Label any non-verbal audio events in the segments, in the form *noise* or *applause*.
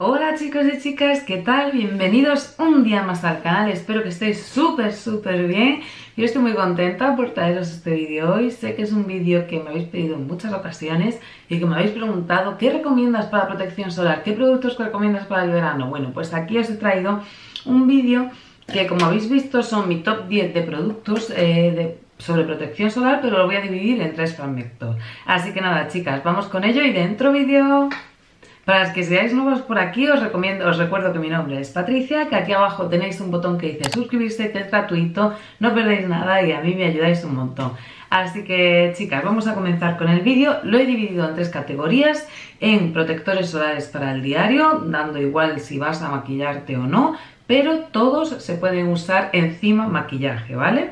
Hola chicos y chicas, ¿qué tal? Bienvenidos un día más al canal, espero que estéis súper súper bien Yo estoy muy contenta por traeros este vídeo hoy Sé que es un vídeo que me habéis pedido en muchas ocasiones Y que me habéis preguntado ¿qué recomiendas para protección solar? ¿Qué productos recomiendas para el verano? Bueno, pues aquí os he traído un vídeo que como habéis visto son mi top 10 de productos eh, sobre protección solar Pero lo voy a dividir en tres fragmentos Así que nada chicas, vamos con ello y dentro vídeo... Para los que seáis nuevos por aquí, os recomiendo, os recuerdo que mi nombre es Patricia, que aquí abajo tenéis un botón que dice suscribirse, que es gratuito, no perdéis nada y a mí me ayudáis un montón. Así que chicas, vamos a comenzar con el vídeo. Lo he dividido en tres categorías, en protectores solares para el diario, dando igual si vas a maquillarte o no, pero todos se pueden usar encima maquillaje, ¿vale?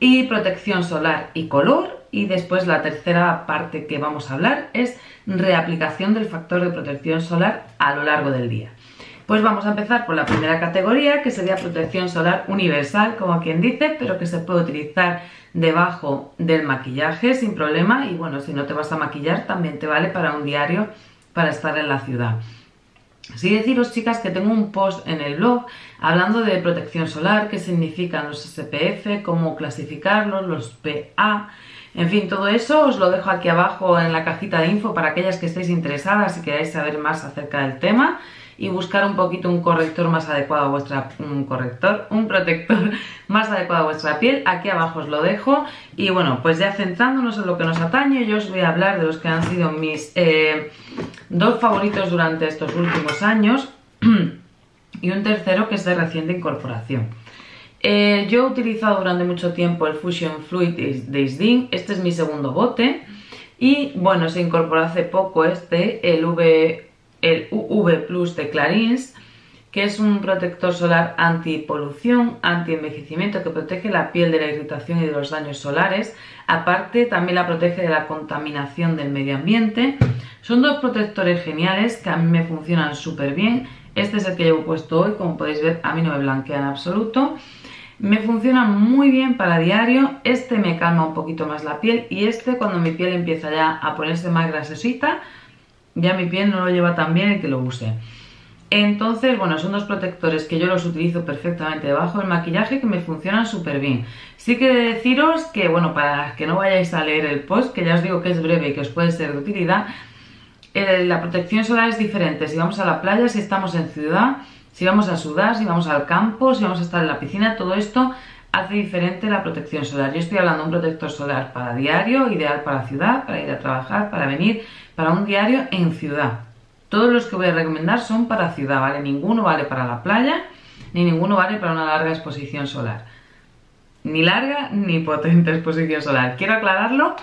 Y protección solar y color, y después la tercera parte que vamos a hablar es reaplicación del factor de protección solar a lo largo del día. Pues vamos a empezar por la primera categoría, que sería protección solar universal, como quien dice, pero que se puede utilizar debajo del maquillaje sin problema. Y bueno, si no te vas a maquillar, también te vale para un diario para estar en la ciudad. Sí deciros, chicas, que tengo un post en el blog hablando de protección solar, qué significan los SPF, cómo clasificarlos, los PA en fin, todo eso os lo dejo aquí abajo en la cajita de info para aquellas que estéis interesadas y queráis saber más acerca del tema y buscar un poquito un corrector más adecuado a vuestra un corrector, un protector *laughs* más adecuado a vuestra piel, aquí abajo os lo dejo y bueno, pues ya centrándonos en lo que nos atañe, yo os voy a hablar de los que han sido mis eh, dos favoritos durante estos últimos años *clears throat* y un tercero que es de reciente incorporación. Eh, yo he utilizado durante mucho tiempo el Fusion Fluid de Isdin, este es mi segundo bote y bueno, se incorporó hace poco este, el, el UV Plus de Clarins, que es un protector solar anti-polución, anti-envejecimiento que protege la piel de la irritación y de los daños solares. Aparte, también la protege de la contaminación del medio ambiente. Son dos protectores geniales que a mí me funcionan súper bien. Este es el que llevo puesto hoy, como podéis ver, a mí no me blanquea en absoluto. Me funciona muy bien para diario, este me calma un poquito más la piel y este cuando mi piel empieza ya a ponerse más grasosita, ya mi piel no lo lleva tan bien y que lo use. Entonces, bueno, son dos protectores que yo los utilizo perfectamente debajo del maquillaje que me funcionan súper bien. Sí que deciros que, bueno, para que no vayáis a leer el post, que ya os digo que es breve y que os puede ser de utilidad, eh, la protección solar es diferente si vamos a la playa, si estamos en ciudad si vamos a sudar, si vamos al campo, si vamos a estar en la piscina, todo esto hace diferente la protección solar. Yo estoy hablando de un protector solar para diario, ideal para ciudad, para ir a trabajar, para venir, para un diario en ciudad. Todos los que voy a recomendar son para ciudad, ¿vale? Ninguno vale para la playa, ni ninguno vale para una larga exposición solar. Ni larga ni potente *laughs* exposición solar. Quiero aclararlo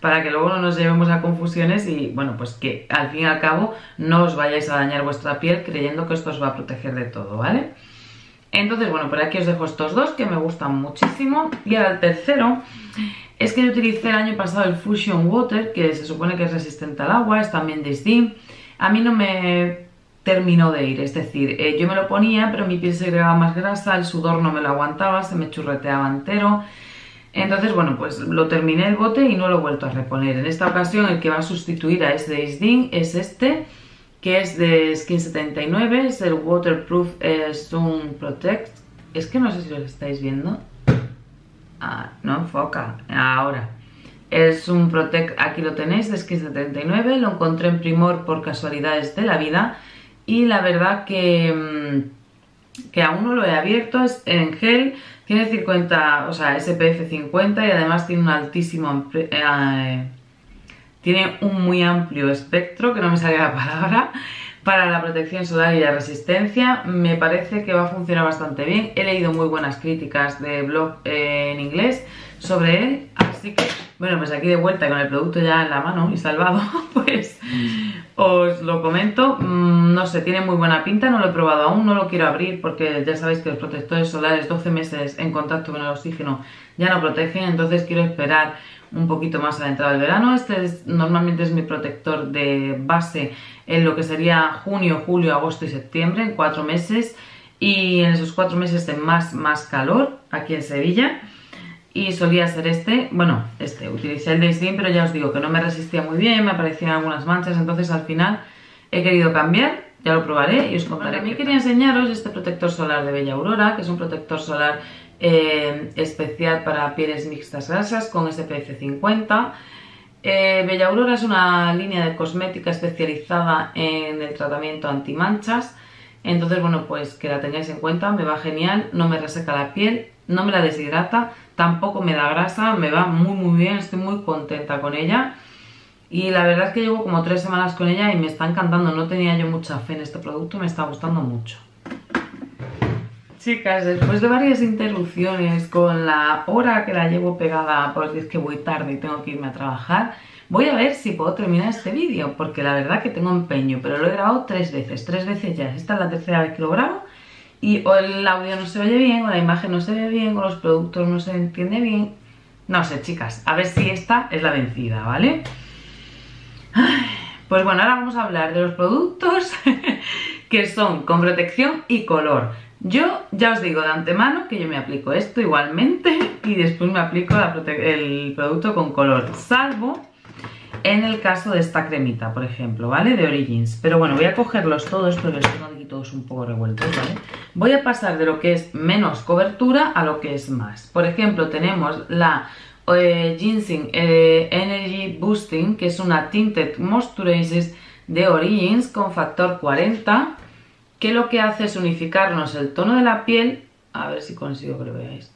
para que luego no nos llevemos a confusiones y bueno, pues que al fin y al cabo no os vayáis a dañar vuestra piel creyendo que esto os va a proteger de todo, ¿vale? Entonces, bueno, por aquí os dejo estos dos que me gustan muchísimo. Y ahora el tercero es que yo utilicé el año pasado el Fusion Water, que se supone que es resistente al agua, es también de Steam. A mí no me terminó de ir, es decir, eh, yo me lo ponía, pero mi piel se agregaba más grasa, el sudor no me lo aguantaba, se me churreteaba entero. Entonces, bueno, pues lo terminé el bote y no lo he vuelto a reponer. En esta ocasión el que va a sustituir a este Isdin es este, que es de Skin 79, es el Waterproof Sun Protect. Es que no sé si lo estáis viendo. Ah, no enfoca, ahora. Es un Protect, aquí lo tenéis, de Skin 79, lo encontré en Primor por casualidades de la vida y la verdad que, mm, que aún no lo he abierto, es en gel, tiene 50, o sea, SPF 50 y además tiene un altísimo... Eh, tiene un muy amplio espectro, que no me sale la *laughs* palabra, para la protección solar y la resistencia. Me parece que va a funcionar bastante bien. He leído muy buenas críticas de blog eh, en inglés sobre él, así que, bueno, pues aquí de vuelta con el producto ya en la mano y salvado, *laughs* pues os lo comento, mm, no sé, tiene muy buena pinta, no lo he probado aún, no lo quiero abrir porque ya sabéis que los protectores solares 12 meses en contacto con el oxígeno ya no protegen, entonces quiero esperar un poquito más adentrado el verano. Este es, normalmente es mi protector de base en lo que sería junio, julio, agosto y septiembre, en cuatro meses. Y en esos cuatro meses de más, más calor aquí en Sevilla y solía ser este, bueno, este, utilicé el de pero ya os digo que no me resistía muy bien, me aparecían algunas manchas, entonces al final he querido cambiar, ya lo probaré y os contaré. También quería enseñaros este protector solar de Bella Aurora, que es un protector solar eh, especial para pieles mixtas grasas con SPF 50. Eh, Bella Aurora es una línea de cosmética especializada en el tratamiento antimanchas. Entonces, bueno, pues que la tengáis en cuenta, me va genial, no me reseca la piel, no me la deshidrata, tampoco me da grasa, me va muy muy bien, estoy muy contenta con ella. Y la verdad es que llevo como tres semanas con ella y me está encantando, no tenía yo mucha fe en este producto, me está gustando mucho. Chicas, después de varias interrupciones con la hora que la llevo pegada, porque es que voy tarde y tengo que irme a trabajar, voy a ver si puedo terminar este vídeo, porque la verdad que tengo empeño, pero lo he grabado tres veces, tres veces ya, esta es la tercera vez que lo grabo, y o el audio no se oye bien, o la imagen no se ve bien, o los productos no se entiende bien, no sé chicas, a ver si esta es la vencida, ¿vale? Pues bueno, ahora vamos a hablar de los productos *laughs* que son con protección y color. Yo ya os digo de antemano que yo me aplico esto igualmente *laughs* y después me aplico el producto con color, salvo en el caso de esta cremita, por ejemplo, ¿vale? De Origins. Pero bueno, voy a cogerlos todos porque los tengo aquí todos un poco revueltos, ¿vale? Voy a pasar de lo que es menos cobertura a lo que es más. Por ejemplo, tenemos la eh, Ginseng eh, Energy Boosting, que es una Tinted Moisturizer de Origins con factor 40 que lo que hace es unificarnos el tono de la piel, a ver si consigo que lo veáis,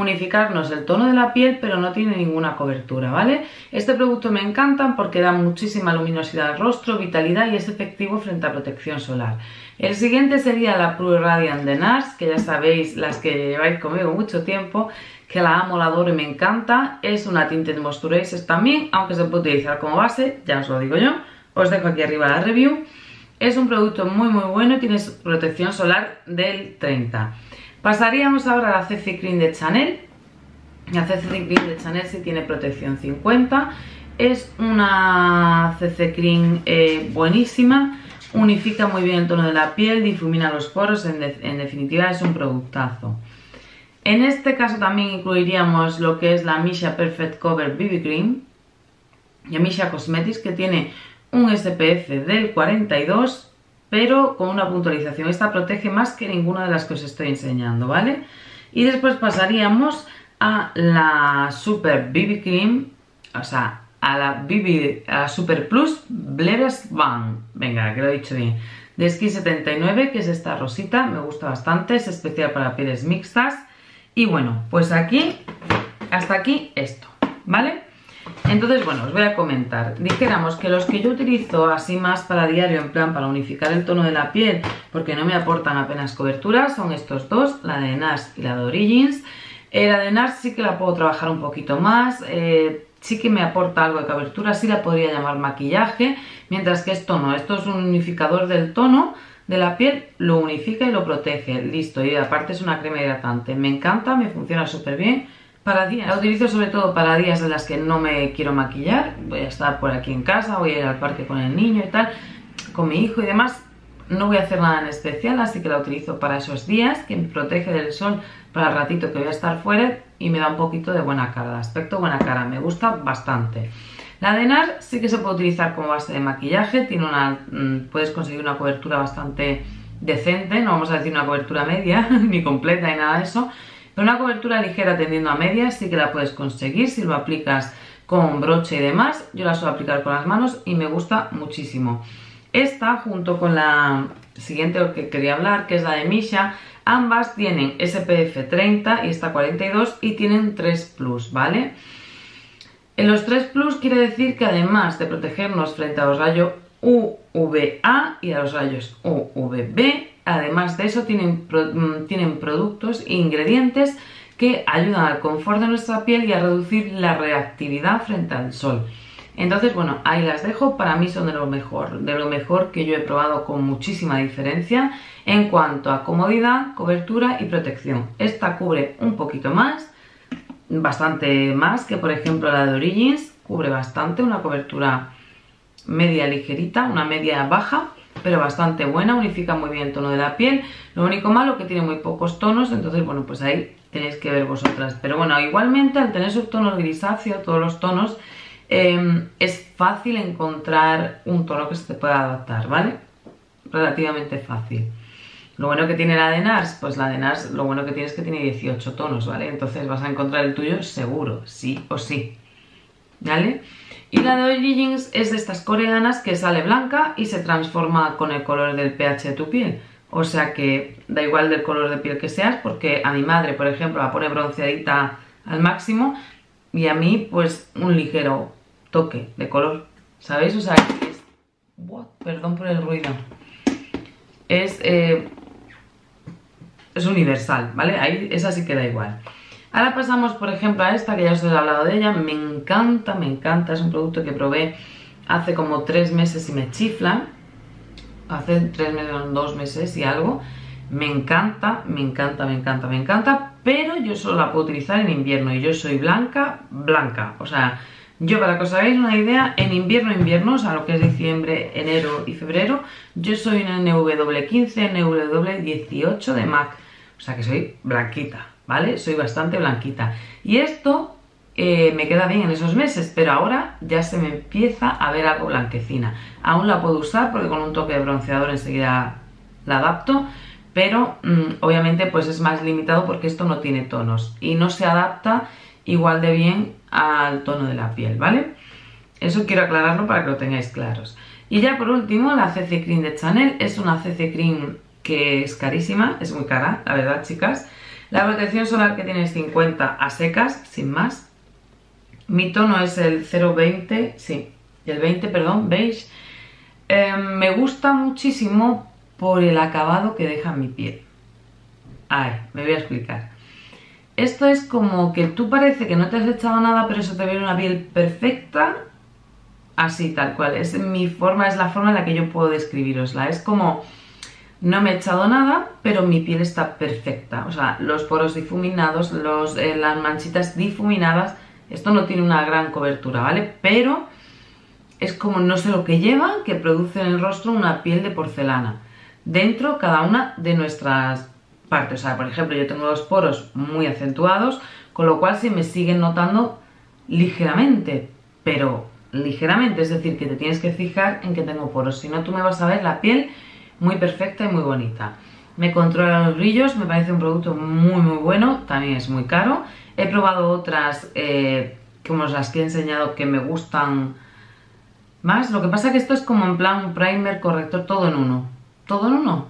unificarnos el tono de la piel pero no tiene ninguna cobertura, ¿vale? Este producto me encanta porque da muchísima luminosidad al rostro, vitalidad y es efectivo frente a protección solar. El siguiente sería la Pro Radiant de NARS, que ya sabéis, las que lleváis conmigo mucho tiempo, que la amo, la adoro y me encanta. Es una Tinted Moisturizer también, aunque se puede utilizar como base, ya os lo digo yo. Os dejo aquí arriba la review. Es un producto muy muy bueno y tiene protección solar del 30. Pasaríamos ahora a la CC Cream de Chanel. La CC Cream de Chanel sí tiene protección 50. Es una CC Cream eh, buenísima. Unifica muy bien el tono de la piel, difumina los poros. En, definitiva es un productazo. En este caso también incluiríamos lo que es la Misha Perfect Cover BB Cream. Y Misha Cosmetics que tiene un SPF del 42, pero con una puntualización. Esta protege más que ninguna de las que os estoy enseñando, ¿vale? Y después pasaríamos a la Super BB Cream, o sea, a la BB a Super Plus Bleres Van. Venga, que lo he dicho bien. De Skin 79, que es esta rosita, me gusta bastante, es especial para pieles mixtas. Y bueno, pues aquí, hasta aquí esto, ¿vale? Entonces, bueno, os voy a comentar. Dijéramos que los que yo utilizo así más para diario, en plan para unificar el tono de la piel, porque no me aportan apenas cobertura, son estos dos, la de NARS y la de Origins. Eh, la de NARS sí que la puedo trabajar un poquito más, eh, sí que me aporta algo de cobertura, sí la podría llamar maquillaje, mientras que esto no, esto es un unificador del tono de la piel, lo unifica y lo protege, listo, y aparte es una crema hidratante, me encanta, me funciona súper bien para días. La utilizo sobre todo para días en las que no me quiero maquillar. Voy a estar por aquí en casa, voy a ir al parque con el niño y tal, con mi hijo y demás. No voy a hacer nada en especial, así que la utilizo para esos días, que me protege del sol para el ratito que voy a estar fuera y me da un poquito de buena cara, de aspecto buena cara, me gusta bastante. La de NAR sí que se puede utilizar como base de maquillaje, tiene una, mm, puedes conseguir una cobertura bastante decente, no vamos a decir una cobertura media, *laughs* ni completa, ni nada de eso, una cobertura ligera tendiendo a medias sí que la puedes conseguir si lo aplicas con broche y demás. Yo la suelo aplicar con las manos y me gusta muchísimo. Esta junto con la siguiente que quería hablar, que es la de Misha, ambas tienen SPF 30 y esta 42 y tienen 3 Plus, ¿vale? En los 3 Plus quiere decir que además de protegernos frente a los rayos UVA y a los rayos UVB, Además de eso, tienen, mm, tienen productos e ingredientes que ayudan al confort de nuestra piel y a reducir la reactividad frente al sol. Entonces, bueno, ahí las dejo. Para mí son de lo mejor, de lo mejor que yo he probado con muchísima diferencia en cuanto a comodidad, cobertura y protección. Esta cubre un poquito más, bastante más que por ejemplo la de Origins. Cubre bastante, una cobertura media ligerita, una media baja pero bastante buena, unifica muy bien el tono de la piel. Lo único malo que tiene muy pocos tonos, entonces bueno, pues ahí tenéis que ver vosotras. Pero bueno, igualmente al tener sus tonos grisáceos, todos los tonos, em, es fácil encontrar un tono que se te pueda adaptar, ¿vale? Relativamente fácil. Lo bueno que tiene la de NARS, pues la de NARS lo bueno que tiene es que tiene 18 tonos, ¿vale? Entonces vas a encontrar el tuyo seguro, sí o sí, ¿vale? Y la de Origins es de estas coreanas que sale blanca y se transforma con el color del pH de tu piel. O sea que da igual del color de piel que seas, porque a mi madre, por ejemplo, la pone bronceadita al máximo y a mí, pues, un ligero toque de color, ¿sabéis? O sea, es... Perdón por el ruido. Es... Eh, es universal, ¿vale? Ahí esa sí que da igual. Ahora pasamos, por ejemplo, a esta, que ya os he hablado de ella. Me encanta, me encanta. Es un producto que probé hace como tres meses y me chifla. Hace tres meses, dos meses y algo. Me encanta, me encanta, me encanta, me encanta. Pero yo solo la puedo utilizar en invierno. Y yo soy blanca, blanca. O sea, yo para que os hagáis una idea, en invierno, invierno, o sea, lo que es diciembre, enero y febrero, yo soy una NW15, NW18 de MAC. O sea que soy blanquita. ¿Vale? Soy bastante blanquita. Y esto eh, me queda bien en esos meses, pero ahora ya se me empieza a ver algo blanquecina. Aún la puedo usar porque con un toque de bronceador enseguida la adapto, pero mm, obviamente pues es más limitado porque esto no tiene tonos y no se adapta igual de bien al tono de la piel, ¿vale? Eso quiero aclararlo para que lo tengáis claros. Y ya por último, la CC Cream de Chanel es una CC Cream que es carísima, es muy cara, la verdad, chicas. La protección solar que tiene es 50 a secas, sin más. Mi tono es el 020, sí, el 20, perdón, beige. Em, me gusta muchísimo por el acabado que deja mi piel. A ver, me voy a explicar. Esto es como que tú parece que no te has echado nada, pero eso te ve una piel perfecta. Así, tal cual. Es mi forma, es la forma en la que yo puedo describirosla. Es como no me he echado nada, pero mi piel está perfecta. O sea, los poros difuminados, los, eh, las manchitas difuminadas. Esto no tiene una gran cobertura, ¿vale? Pero es como no sé lo que lleva, que produce en el rostro una piel de porcelana. Dentro cada una de nuestras partes. O sea, por ejemplo, yo tengo los poros muy acentuados, con lo cual se me siguen notando ligeramente, pero ligeramente. Es decir, que te tienes que fijar en que tengo poros. Si no, tú me vas a ver la piel muy perfecta y muy bonita. Me controla los brillos, me parece un producto muy muy bueno, también es muy caro. He probado otras eh, como las que he enseñado que me gustan más. Lo que pasa que esto es como en plan primer, corrector, todo en uno. Todo en uno.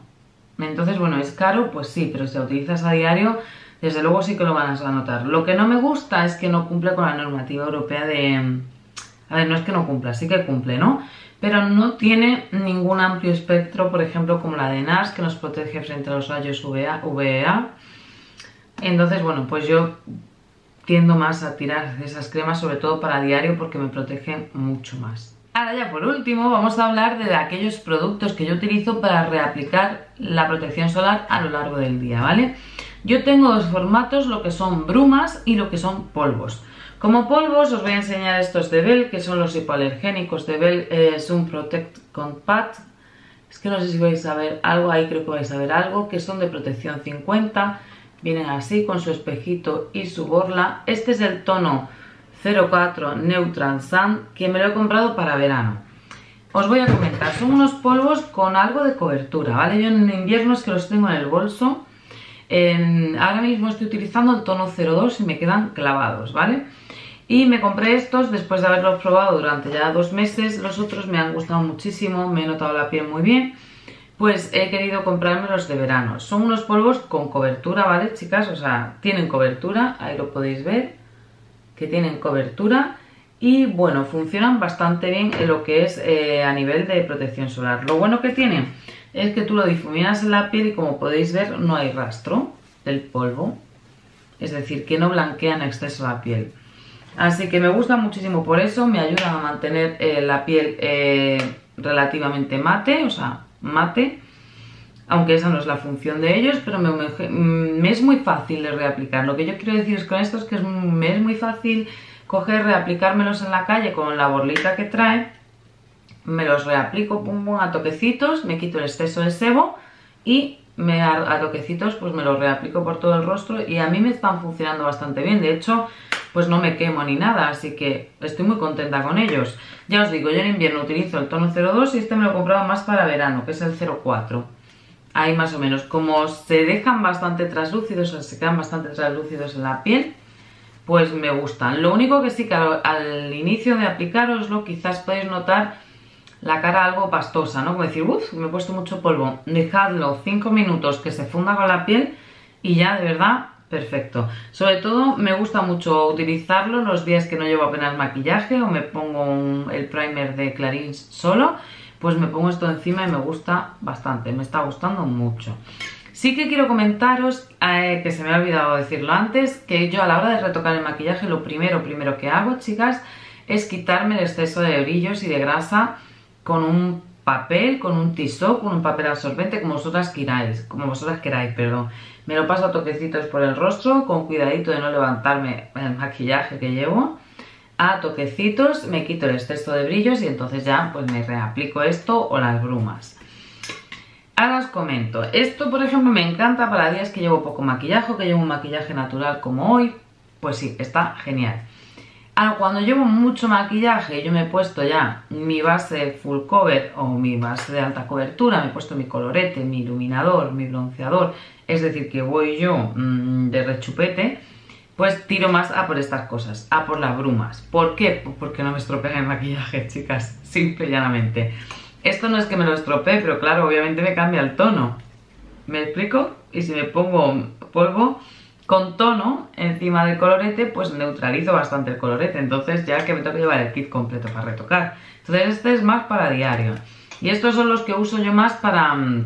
Entonces, bueno, es caro, pues sí, pero si lo utilizas a diario, desde luego sí que lo van a notar. Lo que no me gusta es que no cumple con la normativa europea de... A ver, no es que no cumpla, sí que cumple, ¿no? Pero no tiene ningún amplio espectro, por ejemplo, como la de NARS, que nos protege frente a los rayos UVA. UVA. Entonces, bueno, pues yo tiendo más a tirar esas cremas, sobre todo para diario, porque me protegen mucho más. Ahora ya por último vamos a hablar de aquellos productos que yo utilizo para reaplicar la protección solar a lo largo del día, ¿vale? Yo tengo dos formatos, lo que son brumas y lo que son polvos. Como polvos os voy a enseñar estos de Bell, que son los hipoalergénicos de Bell eh, Sun Protect Compact. Es que no sé si vais a ver algo, ahí creo que vais a ver algo, que son de protección 50. Vienen así con su espejito y su borla. Este es el tono 04 Neutral Sun, que me lo he comprado para verano. Os voy a comentar, son unos polvos con algo de cobertura, ¿vale? Yo en invierno es que los tengo en el bolso. Ahora mismo estoy utilizando el tono 02 y me quedan clavados, ¿vale? Y me compré estos después de haberlos probado durante ya dos meses. Los otros me han gustado muchísimo, me he notado la piel muy bien. Pues he querido comprarme los de verano. Son unos polvos con cobertura, ¿vale, chicas? O sea, tienen cobertura, ahí lo podéis ver, que tienen cobertura. Y bueno, funcionan bastante bien en lo que es eh, a nivel de protección solar. Lo bueno que tienen es que tú lo difuminas en la piel y como podéis ver no hay rastro del polvo. Es decir, que no blanquea en exceso la piel. Así que me gusta muchísimo por eso, me ayudan a mantener eh, la piel eh, relativamente mate, o sea, mate, aunque esa no es la función de ellos, pero me, es muy fácil de reaplicar. Lo que yo quiero deciros con esto es que me es muy fácil coger, reaplicármelos en la calle con la borlita que trae, me los reaplico a toquecitos, me quito el exceso de sebo y me, a, toquecitos pues me los reaplico por todo el rostro y a mí me están funcionando bastante bien. De hecho, pues no me quemo ni nada, así que estoy muy contenta con ellos. Ya os digo, yo en invierno utilizo el tono 02 y este me lo he comprado más para verano, que es el 04. Ahí más o menos. Como se dejan bastante translúcidos, o se quedan bastante translúcidos en la piel, pues me gustan. Lo único que sí que al, inicio de aplicaroslo quizás podéis notar la cara algo pastosa, ¿no? Como decir, uff, me he puesto mucho polvo. Dejadlo 5 minutos que se funda con la piel y ya de verdad perfecto. Sobre todo me gusta mucho utilizarlo los días que no llevo apenas maquillaje o me pongo el primer de Clarins solo, pues me pongo esto encima y me gusta bastante, me está gustando mucho. Sí que quiero comentaros, eh, que se me ha olvidado decirlo antes, que yo a la hora de retocar el maquillaje lo primero, primero que hago, chicas, es quitarme el exceso de brillos y de grasa con un papel, con un tisó, con un papel absorbente, como vosotras queráis, como vosotras queráis, perdón. Me lo paso a toquecitos por el rostro, con cuidadito de no levantarme el maquillaje que llevo. A toquecitos me quito el exceso de brillos y entonces ya pues me reaplico esto o las brumas. Ahora os comento, esto por ejemplo me encanta para días que llevo poco maquillaje, que llevo un maquillaje natural como hoy, pues sí, está genial. Ahora cuando llevo mucho maquillaje, yo me he puesto ya mi base full cover o mi base de alta cobertura, me he puesto mi colorete, mi iluminador, mi bronceador, es decir, que voy yo mmm, de rechupete, pues tiro más a por estas cosas, a por las brumas. ¿Por qué? Pues porque no me estropea el maquillaje, *laughs* chicas, simple y llanamente. Esto no es que me lo estropee, pero claro, obviamente me cambia el tono. ¿Me explico? Y si me pongo polvo con tono encima del colorete, pues neutralizo bastante el colorete. Entonces ya que me tengo que llevar el kit completo para retocar. Entonces este es más para diario. Y estos son los que uso yo más para, mm,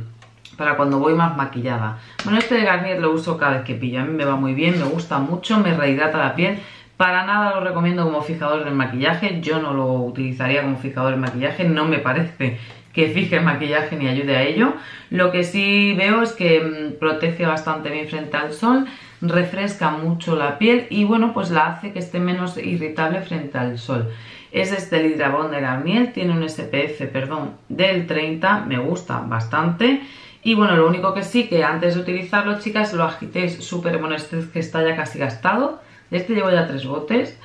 para cuando voy más maquillada. Bueno, este de Garnier lo uso cada vez que pillo. A mí me va muy bien, me gusta mucho, me rehidrata la piel. Para nada lo recomiendo como fijador del maquillaje, yo no lo utilizaría como fijador del maquillaje, no me parece que fije el maquillaje ni ayude a ello. Lo que sí veo es que mm, protege bastante bien frente al sol, refresca mucho la piel y bueno, pues la hace que esté menos irritable frente al sol. Es este Hidrabón de Garnier, tiene un SPF, perdón, del 30, me gusta bastante. Y bueno, lo único que sí, que antes de utilizarlo, chicas, lo agitéis súper, bueno, este es que está ya casi gastado, este llevo ya tres botes,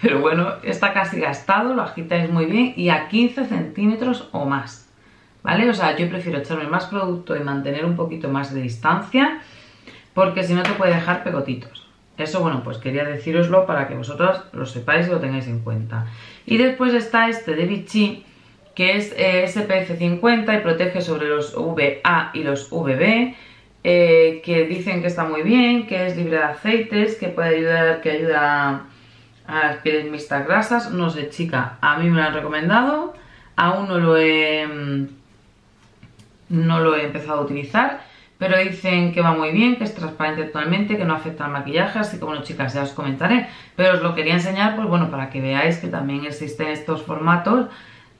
pero bueno, está casi gastado, lo agitáis muy bien y a 15 centímetros o más, ¿vale? O sea, yo prefiero echarme más producto y mantener un poquito más de distancia, porque si no te puede dejar pegotitos. Eso, bueno, pues quería deciroslo para que vosotros lo sepáis y lo tengáis en cuenta. Y después está este de Vichy, que es eh, SPF 50 y protege sobre los VA y los VB, eh, que dicen que está muy bien, que es libre de aceites, que puede ayudar, que ayuda a las pieles mixtas grasas. No sé, chica, a mí me lo han recomendado, aún no lo he, mm, no lo he empezado a utilizar, pero dicen que va muy bien, que es transparente totalmente, que no afecta al maquillaje, así que bueno chicas, ya os comentaré, pero os lo quería enseñar pues bueno, para que veáis que también existen estos formatos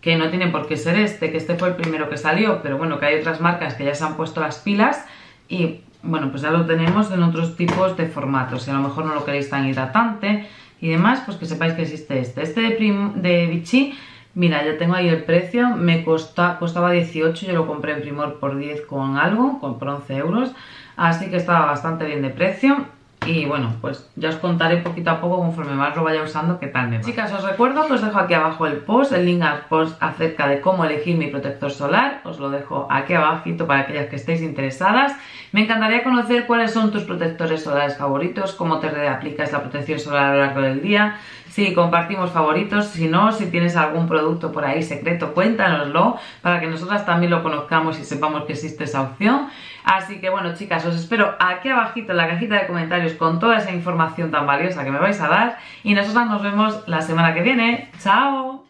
que no tiene por qué ser este, que este fue el primero que salió, pero bueno, que hay otras marcas que ya se han puesto las pilas y bueno, pues ya lo tenemos en otros tipos de formatos, si a lo mejor no lo queréis tan hidratante y demás, pues que sepáis que existe este. Este de, de Vichy, mira, ya tengo ahí el precio, me costa, costaba 18, yo lo compré en Primor por 10 con algo, con por 11 euros, así que estaba bastante bien de precio y bueno, pues ya os contaré poquito a poco conforme más lo vaya usando qué tal me va. Chicas, os recuerdo que os dejo aquí abajo el post, el link al post acerca de cómo elegir mi protector solar. Os lo dejo aquí abajito para aquellas que estéis interesadas. Me encantaría conocer cuáles son tus protectores solares favoritos, cómo te aplicas la protección solar a lo largo del día, si compartimos favoritos, si no, si tienes algún producto por ahí secreto, cuéntanoslo para que nosotras también lo conozcamos y sepamos que existe esa opción. Así que bueno chicas, os espero aquí abajito en la cajita de comentarios con toda esa información tan valiosa que me vais a dar y nosotras nos vemos la semana que viene. ¡Chao!